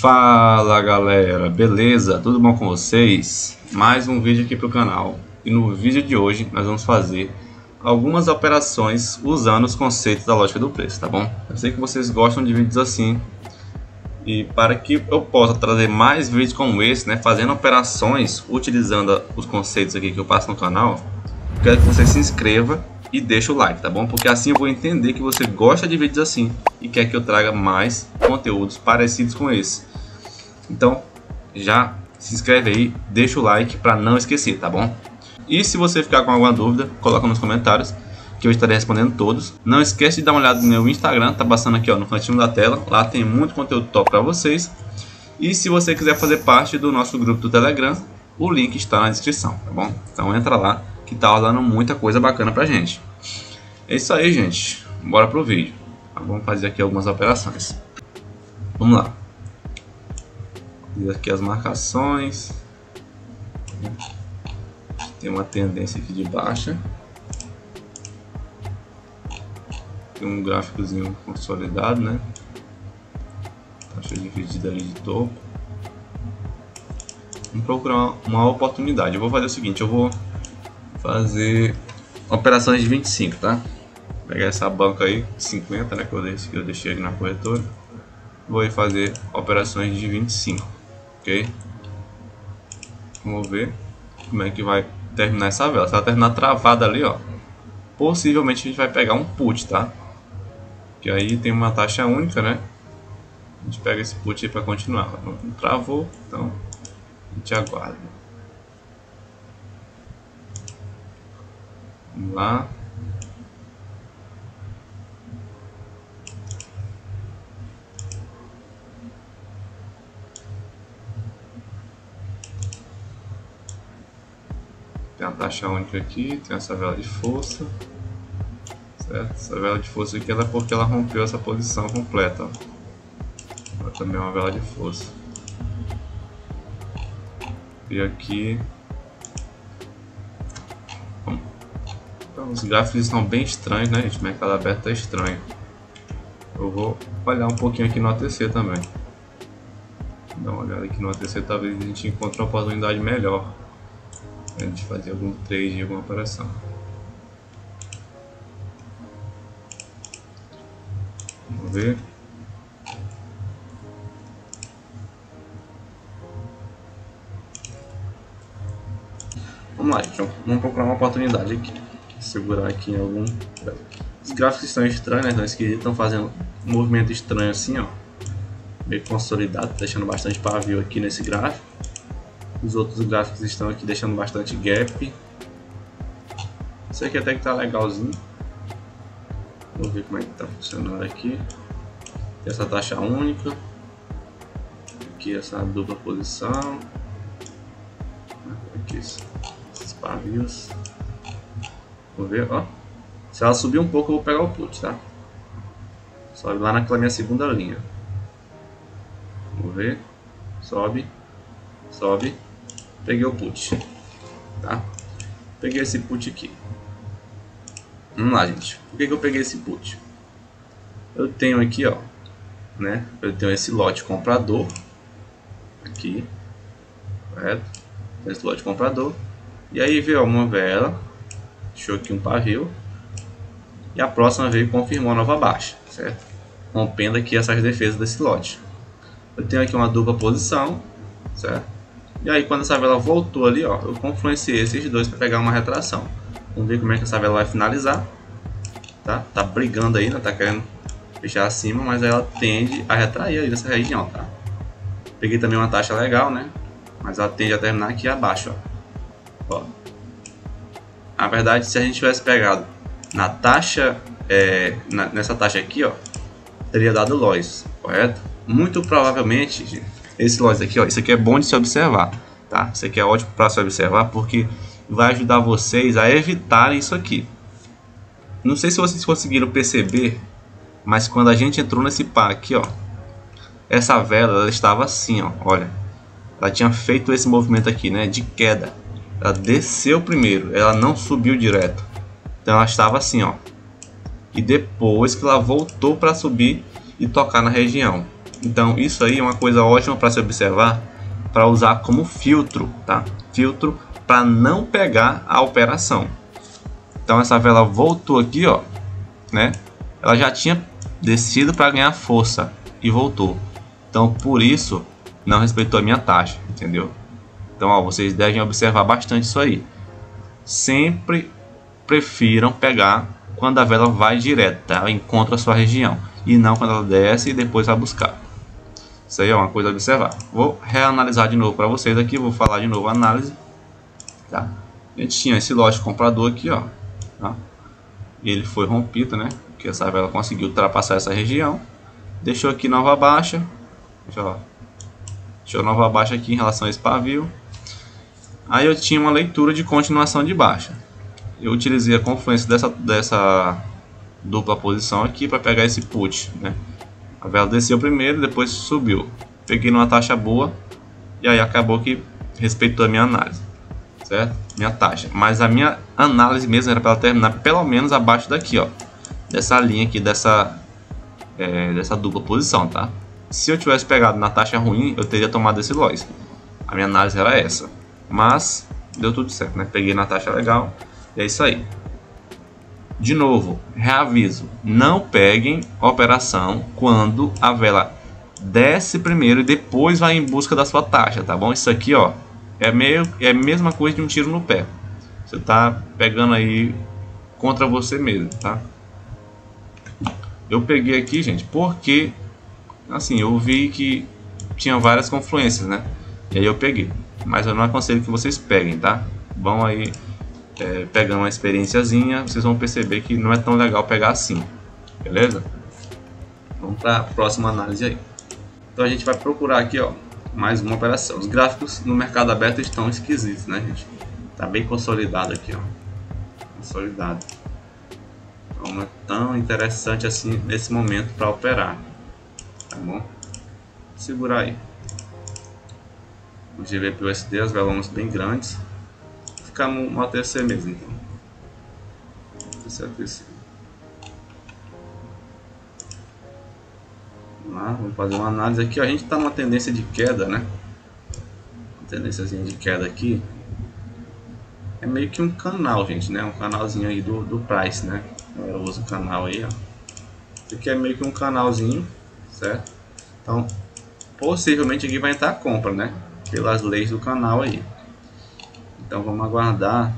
Fala galera, beleza? Tudo bom com vocês? Mais um vídeo aqui para o canal e no vídeo de hoje nós vamos fazer algumas operações usando os conceitos da lógica do preço, tá bom? Eu sei que vocês gostam de vídeos assim e para que eu possa trazer mais vídeos como esse, né, fazendo operações utilizando os conceitos aqui que eu passo no canal, quero que você se inscreva e deixa o like, tá bom? Porque assim eu vou entender que você gosta de vídeos assim e quer que eu traga mais conteúdos parecidos com esse. Então, já se inscreve aí, deixa o like para não esquecer, tá bom? E se você ficar com alguma dúvida, coloca nos comentários que eu estarei respondendo todos. Não esquece de dar uma olhada no meu Instagram, tá passando aqui ó, no cantinho da tela. Lá tem muito conteúdo top para vocês. E se você quiser fazer parte do nosso grupo do Telegram, o link está na descrição, tá bom? Então entra lá que tá rolando muita coisa bacana pra gente. É isso aí, gente. Bora pro vídeo. Tá, vamos fazer aqui algumas operações. Vamos lá. Fazer aqui as marcações. Tem uma tendência aqui de baixa. Tem um gráficozinho consolidado, né? Taxa dividida ali de topo. Vamos procurar uma oportunidade. Eu vou fazer o seguinte, eu vou fazer operações de 25, tá? Pegar essa banca aí, 50, né, que eu deixei, que eu deixei aqui na corretora. Vou fazer operações de 25, Vamos ver como é que vai terminar essa vela. Se ela terminar travada ali, ó, possivelmente a gente vai pegar um put, tá? Que aí tem uma taxa única, né? A gente pega esse put aí para continuar. Não travou, então a gente aguarda. Vamos lá. Taxa única aqui, tem essa vela de força. Certo? Essa vela de força aqui ela é porque ela rompeu essa posição completa. Ela também é uma vela de força. E aqui os gráficos estão bem estranhos, né, gente? O mercado aberto tá estranho. Eu vou olhar um pouquinho aqui no ATC também. Dar uma olhada aqui no ATC, talvez a gente encontre uma oportunidade melhor. Né, de fazer algum trade, alguma operação. Vamos ver. Vamos lá, gente. Vamos procurar uma oportunidade aqui segurar aqui em algum. Os gráficos estão estranhos, né? Esquisitos, estão fazendo um movimento estranho assim, ó. Meio consolidado, deixando bastante pavio aqui nesse gráfico. Os outros gráficos estão aqui deixando bastante gap. Esse aqui até que tá legalzinho. Vamos ver como é que tá funcionando aqui. Tem essa taxa única. Aqui essa dupla posição. Aqui esses pavios. Vou ver, ó. Se ela subir um pouco, eu vou pegar o put, tá? Sobe lá naquela minha segunda linha. Vamos ver. Sobe. Sobe. Peguei o put. Tá? Peguei esse put aqui. Vamos lá, gente. Por que, que eu peguei esse put? Eu tenho aqui, ó. Né? Eu tenho esse lote comprador. Aqui. Correto? Esse lote comprador. E aí veio uma vela Deixou aqui um pavio. E a próxima veio confirmou a nova baixa, certo? Rompendo aqui essas defesas desse lote. Eu tenho aqui uma dupla posição, certo? E aí quando essa vela voltou ali, ó, eu confluenciei esses dois para pegar uma retração. Vamos ver como é que essa vela vai finalizar. Tá? Tá brigando aí, né? Tá querendo fechar acima, mas ela tende a retrair ali nessa região, tá? Peguei também uma taxa legal, né? Mas ela tende a terminar aqui abaixo, ó. ó. Na verdade, se a gente tivesse pegado na taxa, é, na, nessa taxa aqui, ó, teria dado loss, correto? Muito provavelmente, esse loss aqui, ó, isso aqui é bom de se observar, tá? Isso aqui é ótimo para se observar porque vai ajudar vocês a evitarem isso aqui. Não sei se vocês conseguiram perceber, mas quando a gente entrou nesse par aqui, ó, essa vela ela estava assim, ó, olha, ela tinha feito esse movimento aqui, né, de queda. Ela desceu primeiro, ela não subiu direto. Então ela estava assim, ó. E depois que ela voltou para subir e tocar na região. Então isso aí é uma coisa ótima para se observar, para usar como filtro, tá? Filtro para não pegar a operação. Então essa vela voltou aqui, ó, né? Ela já tinha descido para ganhar força e voltou. Então por isso não respeitou a minha taxa, entendeu? Então ó, vocês devem observar bastante isso aí. Sempre prefiram pegar quando a vela vai direto, tá? ela encontra a sua região e não quando ela desce e depois vai buscar. Isso aí é uma coisa a observar. Vou reanalisar de novo para vocês aqui, vou falar de novo a análise. Tá? A gente tinha esse lote comprador aqui, ó. Tá? Ele foi rompido, né? Porque essa vela conseguiu ultrapassar essa região. Deixou aqui nova baixa. Deixa eu, deixou nova baixa aqui em relação a esse pavio. Aí eu tinha uma leitura de continuação de baixa. Eu utilizei a confluência dessa, dessa dupla posição aqui para pegar esse put, né? A vela desceu primeiro, depois subiu. Peguei numa taxa boa e aí acabou que respeitou a minha análise, certo? Minha taxa. Mas a minha análise mesmo era para ela terminar pelo menos abaixo daqui, ó, dessa linha aqui dessa é, dessa dupla posição, tá? Se eu tivesse pegado na taxa ruim, eu teria tomado esse loss. A minha análise era essa. Mas deu tudo certo, né? Peguei na taxa legal e é isso aí. De novo, reaviso: não peguem operação quando a vela desce primeiro e depois vai em busca da sua taxa, tá bom? Isso aqui, ó, é meio é a mesma coisa de um tiro no pé. Você tá pegando aí contra você mesmo, tá? Eu peguei aqui, gente, porque assim, eu vi que tinha várias confluências, né? E aí eu peguei mas eu não aconselho que vocês peguem, tá? Vão aí é, pegando uma experiênciazinha, vocês vão perceber que não é tão legal pegar assim, beleza? Vamos para a próxima análise aí. Então a gente vai procurar aqui, ó, mais uma operação. Os gráficos no mercado aberto estão esquisitos, né, gente? Tá bem consolidado aqui, ó. Consolidado. Então não é tão interessante assim nesse momento para operar, tá bom? Segurar aí o GBP-USD, as velonas bem grandes. Ficar no, ATC mesmo, então. ATC. Vamos lá, vamos fazer uma análise aqui. A gente está numa tendência de queda, né? Uma tendência de queda aqui. É meio que um canal, gente, né? Um canalzinho aí do, do price, né? Eu uso o canal aí, ó. Esse aqui é meio que um canalzinho, certo? Então, possivelmente aqui vai entrar a compra, né? pelas leis do canal aí. Então vamos aguardar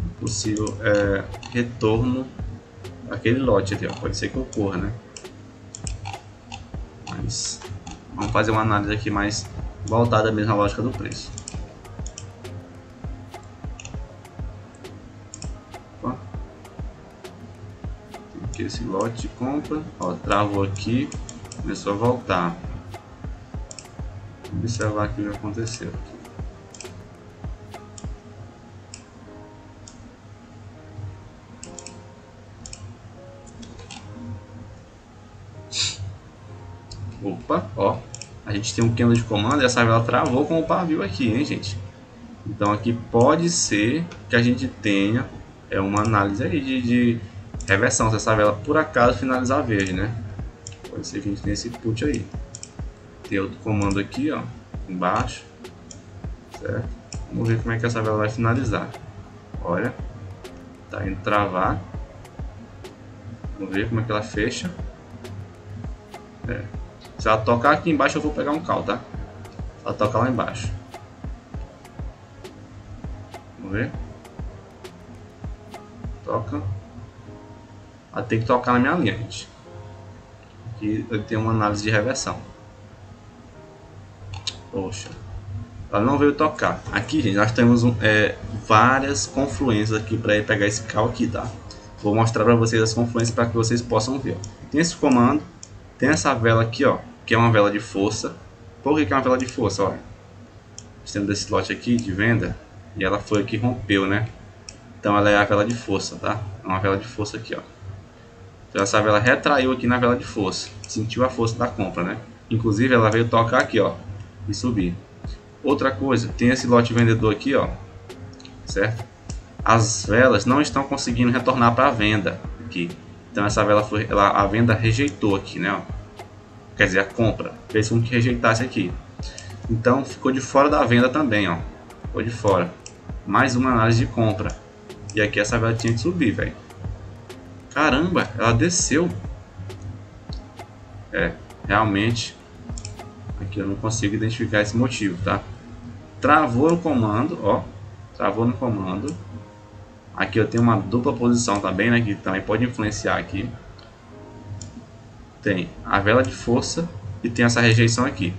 o possível é, retorno daquele lote ali, ó. pode ser que ocorra, né? Mas vamos fazer uma análise aqui mais voltada mesmo à lógica do preço. Aqui esse lote de compra, ó, travou aqui, começou a voltar observar o que aconteceu aqui. Opa, ó. A gente tem um candle de comando e essa vela travou com o pavio aqui, hein, gente? Então aqui pode ser que a gente tenha é uma análise aí de, de reversão, se essa vela por acaso finalizar verde, né? Pode ser que a gente tenha esse put aí ter outro comando aqui, ó, embaixo, certo? Vamos ver como é que essa vela vai finalizar. Olha, tá indo travar. Vamos ver como é que ela fecha. É. Se ela tocar aqui embaixo, eu vou pegar um cal, tá? Se ela tocar lá embaixo. Vamos ver. Toca. Ela tem que tocar na minha linha, gente. Aqui eu tenho uma análise de reversão. Poxa, ela não veio tocar. Aqui, gente, nós temos um, é, várias confluências aqui para pegar esse cal aqui, tá? Vou mostrar para vocês as confluências para que vocês possam ver. Tem esse comando, tem essa vela aqui, ó, que é uma vela de força. Por que, que é uma vela de força? Olha, temos esse lote aqui de venda e ela foi aqui rompeu, né? Então ela é a vela de força, tá? É uma vela de força aqui, ó. Então essa vela retraiu aqui na vela de força, sentiu a força da compra, né? Inclusive ela veio tocar aqui, ó, e subir. Outra coisa, tem esse lote vendedor aqui, ó, certo? As velas não estão conseguindo retornar para a venda aqui. Então essa vela foi, ela, a venda rejeitou aqui, né? Quer dizer, a compra, fez com que rejeitasse aqui. Então ficou de fora da venda também, ó. Ficou de fora. Mais uma análise de compra. E aqui essa vela tinha que subir, velho. Caramba, ela desceu. É, realmente. Aqui eu não consigo identificar esse motivo, tá? Travou no comando, ó. Travou no comando. Aqui eu tenho uma dupla posição também, né? Que também pode influenciar aqui. Tem a vela de força e tem essa rejeição aqui.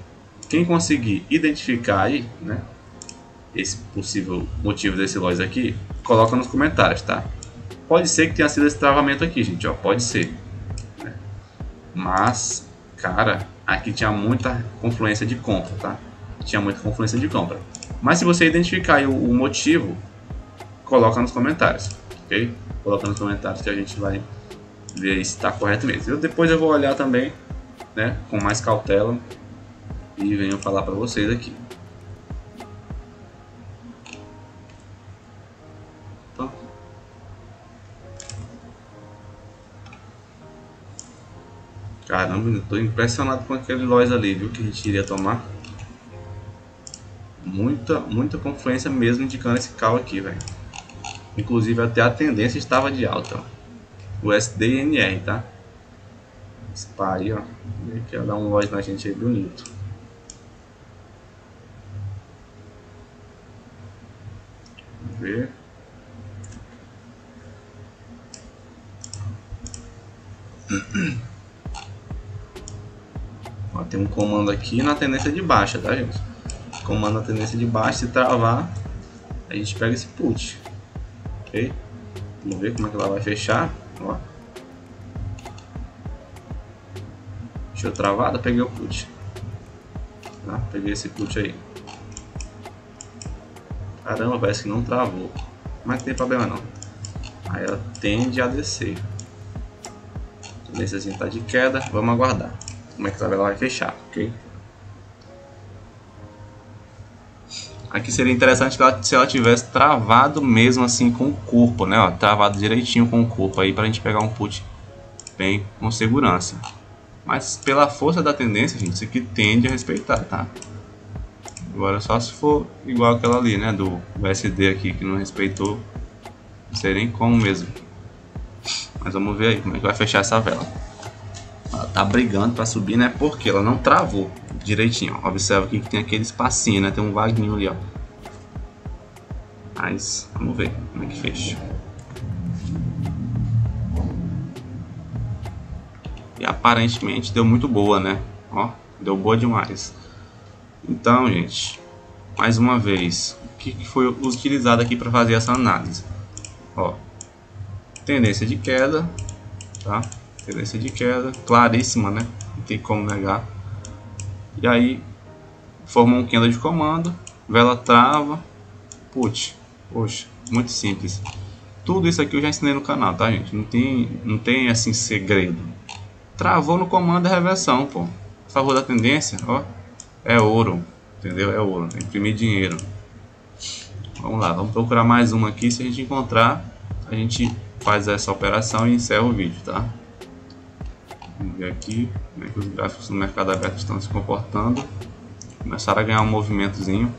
Quem conseguir identificar aí, né? Esse possível motivo desse loss aqui, coloca nos comentários, tá? Pode ser que tenha sido esse travamento aqui, gente, ó. Pode ser. Né? Mas, cara, aqui tinha muita confluência de compra, tá? Tinha muita confluência de compra. Mas se você identificar o, o motivo, coloca nos comentários, ok? Coloca nos comentários que a gente vai ver se está correto mesmo. Eu, depois eu vou olhar também, né, com mais cautela e venho falar para vocês aqui. Caramba, eu tô impressionado com aquele loja ali, viu? Que a gente iria tomar. Muita, muita confluência mesmo indicando esse cal aqui, velho. Inclusive até a tendência estava de alta. O SD e NR, tá? SPA aí, ó. Dar um loja na gente aí bonito. Vamos ver. Ó, tem um comando aqui na tendência de baixa, tá, gente? Comando na tendência de baixa, se travar, a gente pega esse put. Ok? Vamos ver como é que ela vai fechar. Ó. Deixou travada, peguei o put. Tá? Peguei esse put aí. Caramba, parece que não travou. Mas não tem problema não. Aí ela tende a descer. A tendência tá de queda, vamos aguardar como é que ela vai fechar, ok? Aqui seria interessante se ela tivesse travado mesmo assim com o corpo, né? Ó, travado direitinho com o corpo aí para a gente pegar um put bem com segurança. Mas pela força da tendência, gente, isso aqui tende a respeitar, tá? Agora só se for igual aquela ali, né? Do USD aqui que não respeitou, não sei nem como mesmo. Mas vamos ver aí como é que vai fechar essa vela. Ela tá brigando para subir, né? Porque ela não travou direitinho. Ó. Observa aqui que tem aquele espacinho, né? Tem um vaguinho ali, ó. Mas vamos ver como é que fecha. E aparentemente deu muito boa, né? Ó, deu boa demais. Então, gente, mais uma vez, o que foi utilizado aqui para fazer essa análise? Ó, tendência de queda, tá? Tendência de queda, claríssima, né? Não tem como negar. E aí, forma um candle de comando, vela trava, put. Poxa, muito simples. Tudo isso aqui eu já ensinei no canal, tá, gente? Não tem, não tem assim segredo. Travou no comando é reversão, pô. Favor da tendência, ó. É ouro, entendeu? É ouro. Imprimir dinheiro. Vamos lá, vamos procurar mais uma aqui. Se a gente encontrar, a gente faz essa operação e encerra o vídeo, tá? Vamos ver aqui como é que os gráficos no mercado aberto estão se comportando. Começaram a ganhar um movimentozinho.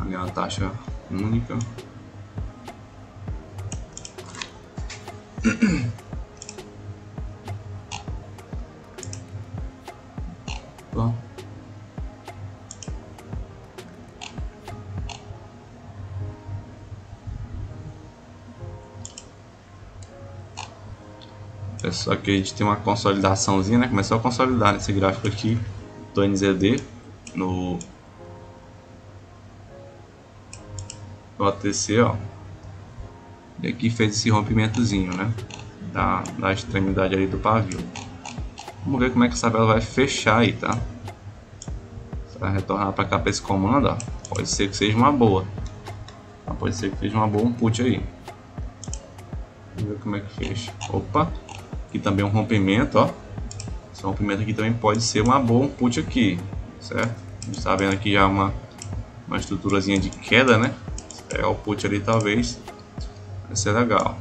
Ali uma taxa única. só que a gente tem uma consolidaçãozinha, né? Começou a consolidar nesse gráfico aqui do NZD no, no ATC, ó. E aqui fez esse rompimentozinho, né? Da, da extremidade ali do pavio. Vamos ver como é que essa vela vai fechar aí, tá? Se retornar para cá para esse comando, ó. Pode ser que seja uma boa. Pode ser que seja uma boa um put aí. Vamos ver como é que fecha. Opa! Também um rompimento, ó. Esse rompimento aqui também pode ser uma boa um put aqui, certo? A gente está vendo aqui já uma, uma estruturazinha de queda, né? Se pegar o put ali, talvez vai ser legal.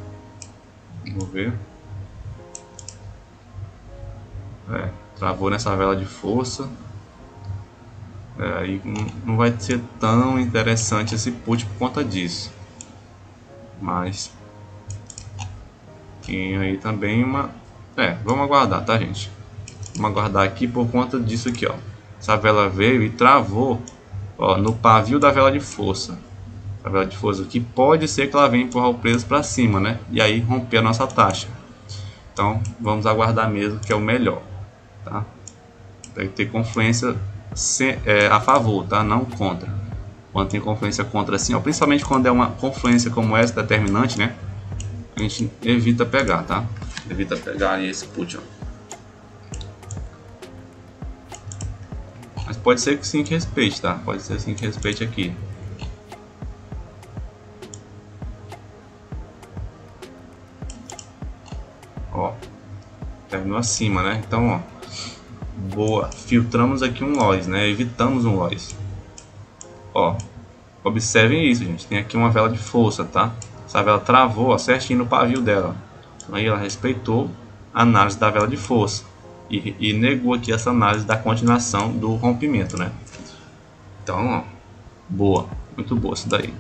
Vamos ver. É, travou nessa vela de força. É, aí não vai ser tão interessante esse put por conta disso. Mas tem aí também uma... É, vamos aguardar, tá gente? Vamos aguardar aqui por conta disso aqui, ó. Essa vela veio e travou ó, no pavio da vela de força. A vela de força aqui pode ser que ela venha empurrar o preço para cima, né? E aí romper a nossa taxa. Então, vamos aguardar mesmo que é o melhor, tá? Tem que ter confluência é, a favor, tá? Não contra. Quando tem confluência contra assim, ó, principalmente quando é uma confluência como essa determinante, né? A gente evita pegar, tá? Evita pegar esse put, ó. Mas pode ser que sim que respeite, tá? Pode ser sim que respeite aqui. Ó, terminou acima, né? Então, ó, boa. Filtramos aqui um loss, né? Evitamos um loss. Ó, observem isso, gente. Tem aqui uma vela de força, tá? Essa vela travou ó, certinho no pavio dela. Aí ela respeitou a análise da vela de força e, e negou aqui essa análise da continuação do rompimento, né? Então, ó, boa, muito boa isso daí.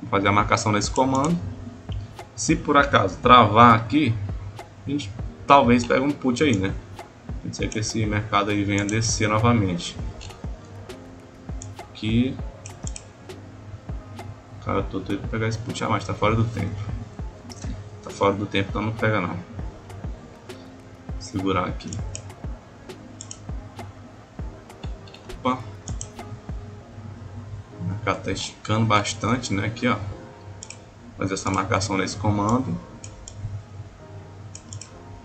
Vou fazer a marcação nesse comando. Se por acaso travar aqui, a gente talvez pegue um put aí, né? Pode ser que esse mercado aí venha descer novamente. Aqui. Cara, eu tô tentando pegar esse put, ah, mas tá fora do tempo. Tá fora do tempo, então não pega não segurar aqui. Opa. O mercado está esticando bastante, né? Aqui, ó. Fazer essa marcação nesse comando.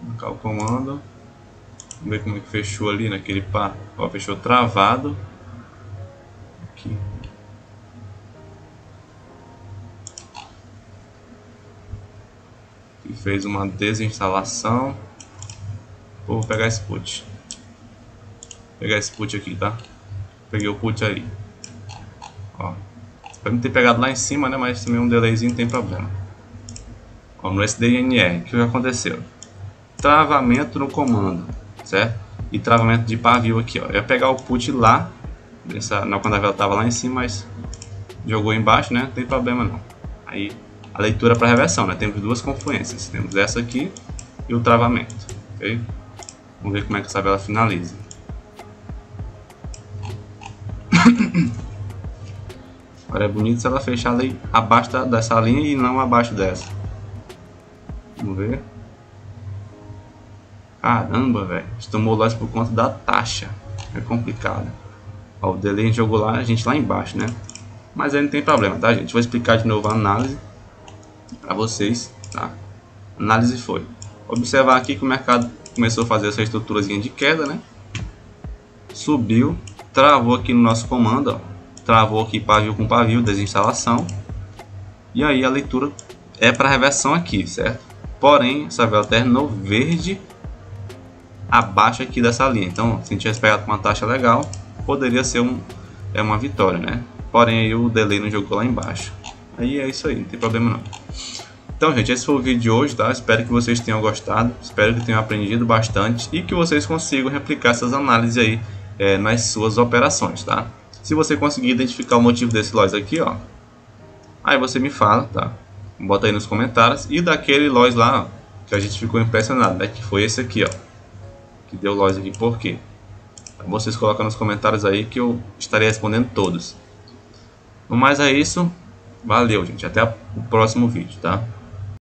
Marcar o comando. Vamos ver como é que fechou ali naquele par. Ó, fechou travado. Fez uma desinstalação. Vou pegar esse put. Vou pegar esse put aqui, tá? Peguei o put aí. Ó. Pra não ter pegado lá em cima, né? Mas também um delayzinho tem problema. Ó, no SDNR, o que aconteceu? Travamento no comando, certo? E travamento de pavio aqui, ó. Eu ia pegar o put lá, não, quando a vela tava lá em cima, mas jogou embaixo, né? Não tem problema não. Aí, a leitura para reversão, né? Temos duas confluências. Temos essa aqui e o travamento? Vamos ver como é que essa vela finaliza. Agora é bonito se ela fechar ali abaixo dessa linha e não abaixo dessa. Vamos ver. Caramba, velho. Tomou loss por conta da taxa. É complicado. Ó, o delay jogou lá, a gente lá embaixo, né? Mas aí não tem problema, tá, gente? Vou explicar de novo a análise para vocês, tá? Análise foi. Observar aqui que o mercado começou a fazer essa estruturazinha de queda, né? Subiu, travou aqui no nosso comando, ó. travou aqui pavio com pavio, desinstalação. E aí a leitura é para reversão aqui, certo? Porém, essa vela terminou verde abaixo aqui dessa linha. Então, se a gente tivesse pegado uma taxa legal, poderia ser um, é uma vitória, né? Porém, aí o delay não jogou lá embaixo. Aí é isso aí, não tem problema não. Então, gente, esse foi o vídeo de hoje, tá? Espero que vocês tenham gostado, espero que tenham aprendido bastante e que vocês consigam replicar essas análises aí é, nas suas operações, tá? Se você conseguir identificar o motivo desse loss aqui, ó, aí você me fala, tá? Bota aí nos comentários e daquele loss lá, ó, que a gente ficou impressionado, né? Que foi esse aqui, ó, que deu loss aqui, por quê? Vocês colocam nos comentários aí que eu estarei respondendo todos. No mais é isso, valeu, gente, até o próximo vídeo, tá?